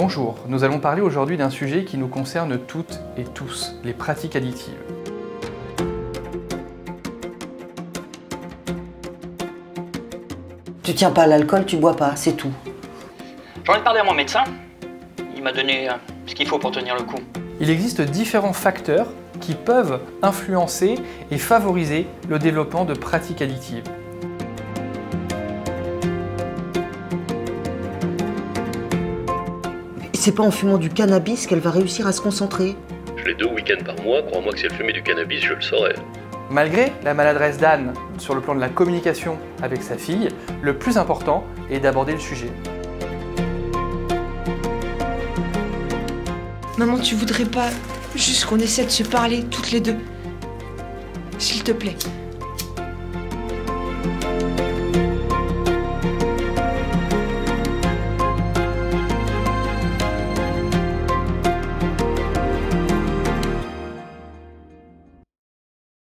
Bonjour, nous allons parler aujourd'hui d'un sujet qui nous concerne toutes et tous, les pratiques addictives. Tu tiens pas à l'alcool, tu bois pas, c'est tout. J'en ai parlé à mon médecin. Il m'a donné euh, ce qu'il faut pour tenir le coup. Il existe différents facteurs qui peuvent influencer et favoriser le développement de pratiques addictives. C'est pas en fumant du cannabis qu'elle va réussir à se concentrer. Je l'ai deux week-ends par mois, crois-moi que si elle fumait du cannabis, je le saurais. Malgré la maladresse d'Anne sur le plan de la communication avec sa fille, le plus important est d'aborder le sujet. Maman, tu voudrais pas juste qu'on essaie de se parler toutes les deux? S'il te plaît.